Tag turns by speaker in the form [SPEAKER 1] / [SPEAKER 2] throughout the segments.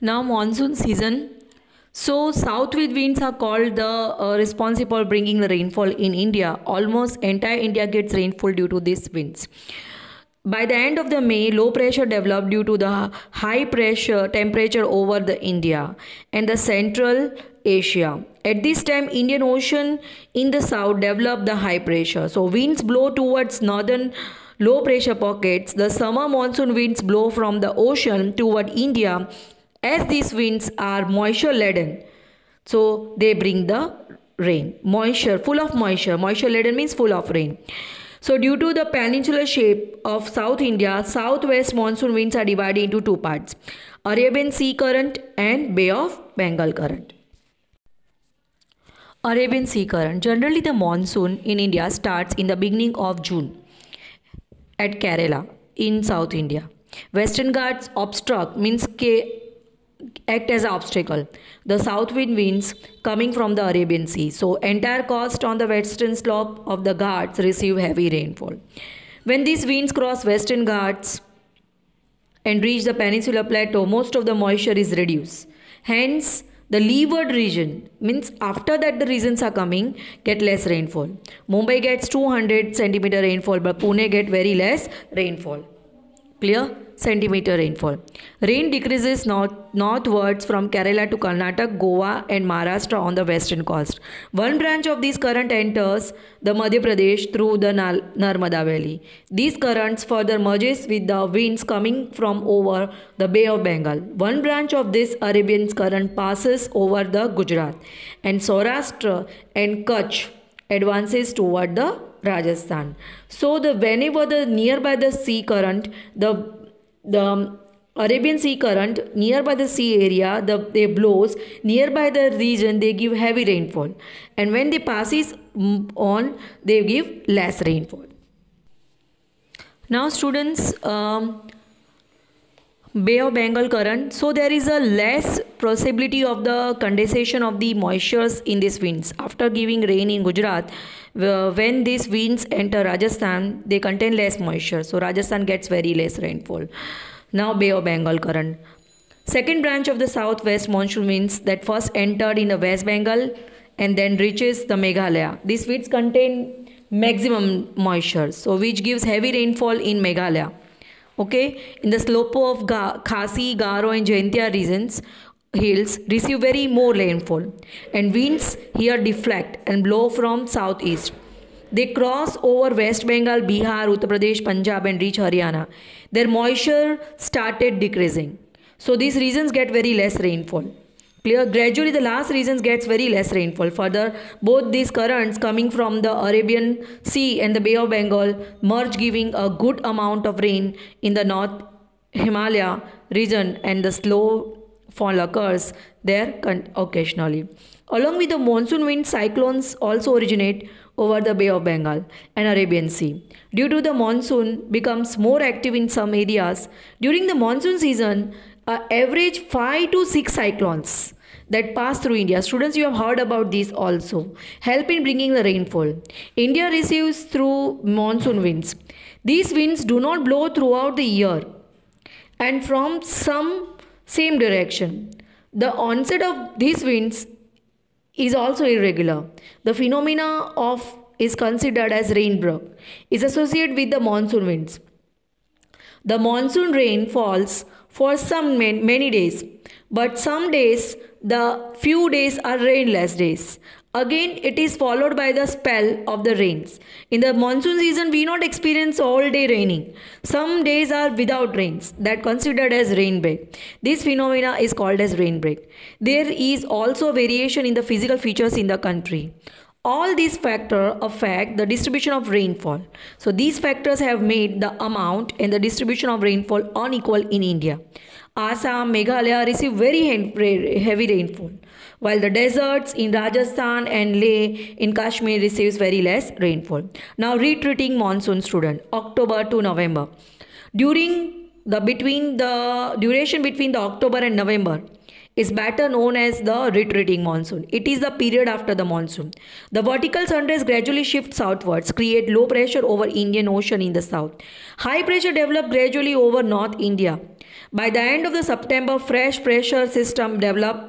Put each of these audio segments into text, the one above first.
[SPEAKER 1] Now monsoon season. So south wind winds are called the uh, responsible bringing the rainfall in India. Almost entire India gets rainfall due to these winds. By the end of the May, low pressure developed due to the high pressure temperature over the India and the Central Asia. At this time, Indian Ocean in the south developed the high pressure. So winds blow towards northern low pressure pockets. The summer monsoon winds blow from the ocean toward India as these winds are moisture laden. So they bring the rain. Moisture, full of moisture. Moisture laden means full of rain. So due to the peninsular shape of South India, southwest monsoon winds are divided into two parts. Arabian Sea current and Bay of Bengal current. Arabian Sea current. Generally the monsoon in India starts in the beginning of June at Kerala in South India. Western Ghats obstruct means act as an obstacle. The south wind winds coming from the Arabian Sea. So entire coast on the western slope of the Ghats receive heavy rainfall. When these winds cross western Ghats and reach the peninsular plateau, most of the moisture is reduced. Hence, the leeward region means after that the regions are coming get less rainfall. Mumbai gets 200 centimeter rainfall, but Pune get very less rainfall. Clear? centimeter rainfall. Rain decreases north, northwards from Kerala to Karnataka, Goa and Maharashtra on the western coast. One branch of this current enters the Madhya Pradesh through the Narmada Valley. These currents further merges with the winds coming from over the Bay of Bengal. One branch of this Arabian current passes over the Gujarat and Saurashtra and Kutch advances toward the Rajasthan. So the whenever the nearby the sea current, the the Arabian Sea current nearby the sea area, the, they blows nearby the region, they give heavy rainfall. And when they passes on, they give less rainfall. Now students, um, Bay of Bengal current. So there is a less possibility of the condensation of the moistures in these winds. After giving rain in Gujarat, when these winds enter Rajasthan, they contain less moisture. So Rajasthan gets very less rainfall. Now Bay of Bengal current. Second branch of the southwest monsoon winds that first entered in the West Bengal and then reaches the Meghalaya. These winds contain maximum moisture, so which gives heavy rainfall in Meghalaya. Okay, in the slope of Ga Khasi, Garo and Jaintia regions, hills receive very more rainfall and winds here deflect and blow from southeast. They cross over West Bengal, Bihar, Uttar Pradesh, Punjab and reach Haryana. Their moisture started decreasing. So these regions get very less rainfall. Clear? Gradually the last regions gets very less rainfall. Further, both these currents coming from the Arabian Sea and the Bay of Bengal merge giving a good amount of rain in the North Himalaya region and the slow fall occurs there occasionally. Along with the monsoon wind, cyclones also originate over the Bay of Bengal and Arabian Sea. Due to the monsoon becomes more active in some areas, during the monsoon season, average 5 to 6 cyclones that pass through India. Students, you have heard about these also. Help in bringing the rainfall. India receives through monsoon winds. These winds do not blow throughout the year and from some same direction. The onset of these winds is also irregular. The phenomena of is considered as rainbreak is associated with the monsoon winds. The monsoon rain falls for some many days, but some days the few days are rainless days. Again, it is followed by the spell of the rains. In the monsoon season, we not experience all day raining. Some days are without rains, that considered as rain break. This phenomena is called as rain break. There is also variation in the physical features in the country. All these factors affect the distribution of rainfall. So these factors have made the amount and the distribution of rainfall unequal in India. Assam, Meghalaya receive very heavy rainfall, while the deserts in Rajasthan and Leh in Kashmir receives very less rainfall. Now retreating monsoon student, October to November. During the between the duration between the October and November, is better known as the retreating monsoon. It is the period after the monsoon. The vertical sunrise gradually shifts southwards, create low pressure over Indian Ocean in the south. High pressure develop gradually over North India. By the end of the September, fresh pressure system develop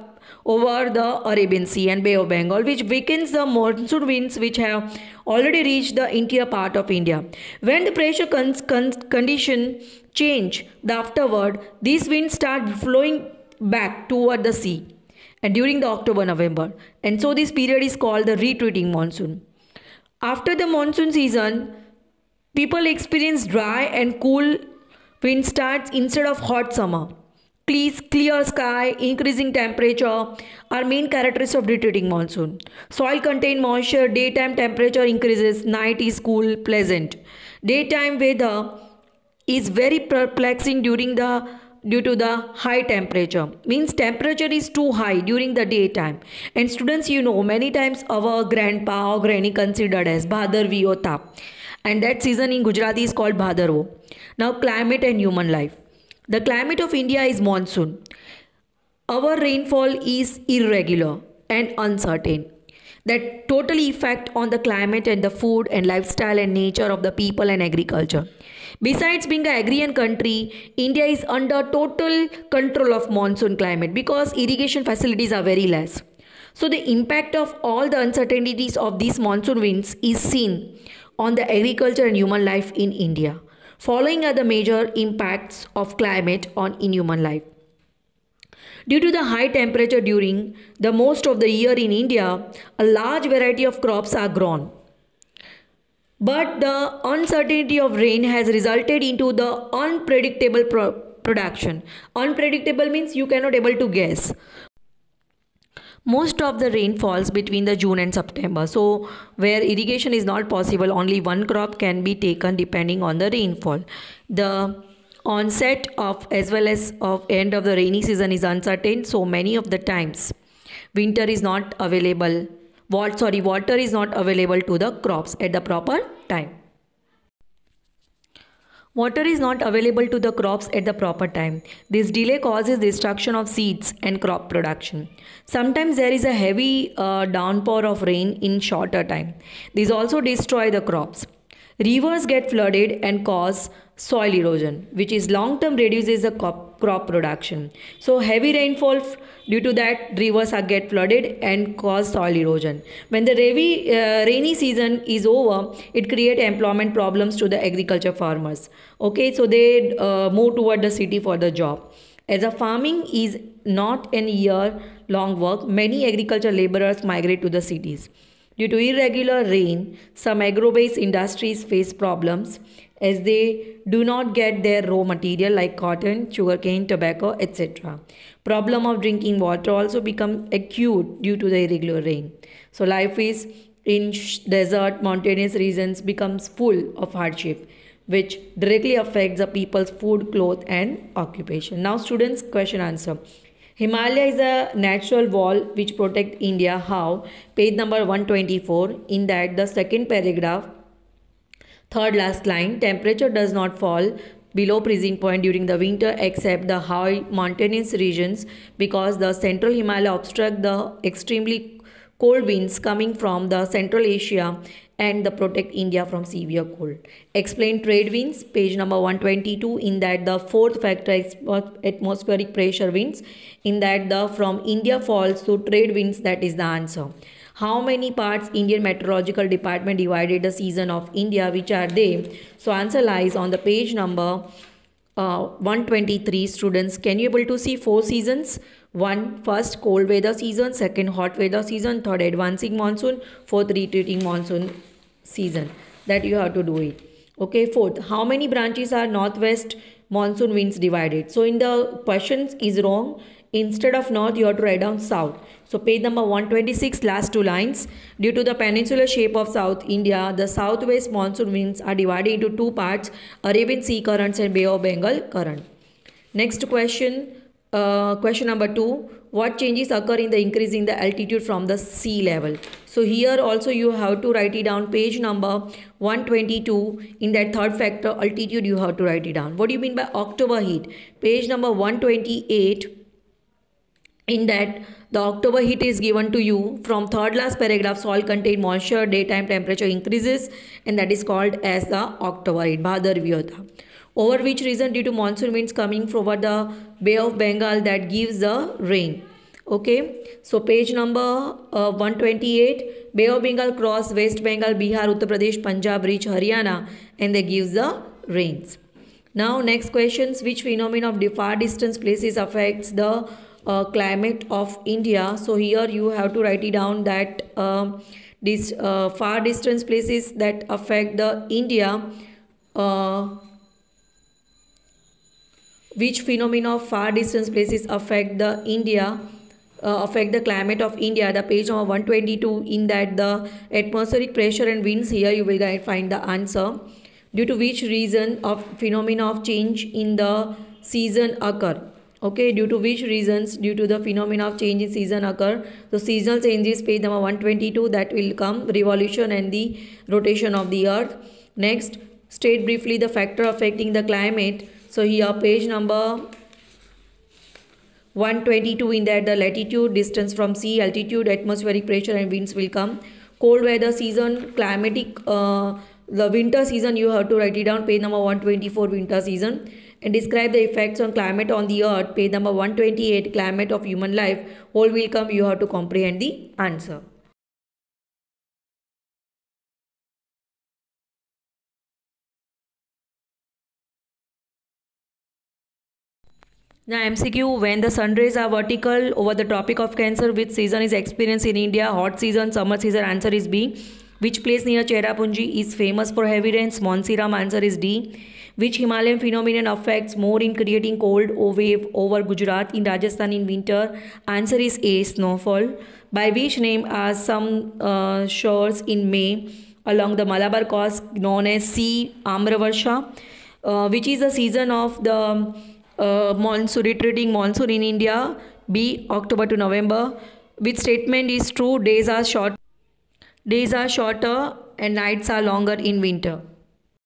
[SPEAKER 1] over the Arabian Sea and Bay of Bengal, which weakens the monsoon winds which have already reached the interior part of India. When the pressure con- con- condition change the afterward, these winds start flowing back toward the sea and during the October November. And so this period is called the retreating monsoon. After the monsoon season, people experience dry and cool wind starts instead of hot summer. Please, clear sky, increasing temperature are main characteristics of retreating monsoon. Soil contain moisture, daytime temperature increases, night is cool, pleasant. Daytime weather is very perplexing during the due to the high temperature. Means temperature is too high during the daytime. And students you know many times our grandpa or granny considered as bhadarvi or and that season in gujarati is called bhadarvo now climate and human life. The climate of india is monsoon. Our rainfall is irregular and uncertain. That totally effect on the climate and the food and lifestyle and nature of the people and agriculture Besides being an agrarian country, India is under total control of monsoon climate because irrigation facilities are very less. So the impact of all the uncertainties of these monsoon winds is seen on the agriculture and human life in India. Following are the major impacts of climate on in human life. Due to the high temperature during the most of the year in India, a large variety of crops are grown. But the uncertainty of rain has resulted into the unpredictable pro- production. Unpredictable means you cannot able to guess. Most of the rain falls between the June and September. So where irrigation is not possible, only one crop can be taken depending on the rainfall. The onset of as well as of end of the rainy season is uncertain. So many of the times winter is not available what sorry water is not available to the crops at the proper time. Water is not available to the crops at the proper time. This delay causes destruction of seeds and crop production. Sometimes there is a heavy uh, downpour of rain in shorter time. These also destroy the crops rivers get flooded and cause soil erosion which is long term reduces the crop production. So heavy rainfall due to that rivers are get flooded and cause soil erosion. When the rainy, uh, rainy season is over it create employment problems to the agriculture farmers. Okay so they uh, move toward the city for the job. As a farming is not an year long work many agriculture laborers migrate to the cities due to irregular rain some agro based industries face problems as they do not get their raw material like cotton, sugarcane, tobacco, etc. Problem of drinking water also become acute due to the irregular rain. So life is in desert, mountainous regions becomes full of hardship which directly affects the people's food, clothes and occupation. Now students question answer. Himalaya is a natural wall which protect India. How? Page number 124. In that the second paragraph Third last line, temperature does not fall below freezing point during the winter except the high mountainous regions because the central Himalaya obstruct the extremely cold winds coming from the Central Asia and the protect India from severe cold. Explain trade winds, page number 122, in that the fourth factor is atmospheric pressure winds, in that the from India falls to trade winds, that is the answer how many parts Indian Meteorological Department divided the season of India, which are they? So answer lies on the page number uh, 123 students. Can you able to see four seasons? One, first cold weather season, second hot weather season, third advancing monsoon, fourth retreating monsoon season. That you have to do it. Okay, fourth, how many branches are northwest monsoon winds divided? So in the questions is wrong Instead of north, you have to write down south. So page number 126, last two lines. Due to the peninsular shape of South India, the southwest monsoon winds are divided into two parts, Arabian Sea currents and Bay of Bengal current. Next question, uh, question number two. What changes occur in the increase in the altitude from the sea level? So here also you have to write it down page number 122 in that third factor altitude you have to write it down. What do you mean by October heat? Page number 128 in that the October heat is given to you from third last paragraph soil contain moisture daytime temperature increases and that is called as the October heat Bhadarvi hota over which reason due to monsoon winds coming from over the Bay of Bengal that gives the rain. Okay. So page number uh, 128 Bay of Bengal cross West Bengal Bihar Uttar Pradesh Punjab reach Haryana and they gives the rains. Now next questions. Which phenomenon of far distance places affects the uh, climate of India. So here you have to write it down that uh, uh, far distance places that affect the India uh, which phenomena of far distance places affect the India uh, affect the climate of India. The page number 122 in that the atmospheric pressure and winds here you will find the answer due to which reason of phenomena of change in the season occur. Okay due to which reasons due to the phenomena of change in season occur so seasonal changes page number 122 that will come revolution and the rotation of the earth. Next state briefly the factor affecting the climate so here page number 122 in that the latitude distance from sea altitude atmospheric pressure and winds will come. Cold weather season climatic uh, the winter season you have to write it down page number 124 winter season. And describe the effects on climate on the earth page number 128 climate of human life. Whole will come you have to comprehend the answer Now MCQ when the sun rays are vertical over the Tropic of Cancer which season is experienced in India hot season summer season answer is B which place near Cherrapunji is famous for heavy rains Mawsynram answer is D which Himalayan phenomenon affects more in creating cold wave over Gujarat in Rajasthan in winter? Answer is A. Snowfall. By which name are some uh, shores in May along the Malabar coast known as Sea Amravarsha, uh, which is the season of the uh, monsoon, retreating monsoon in India? B. October to November. Which statement is true? Days are short. Days are shorter and nights are longer in winter.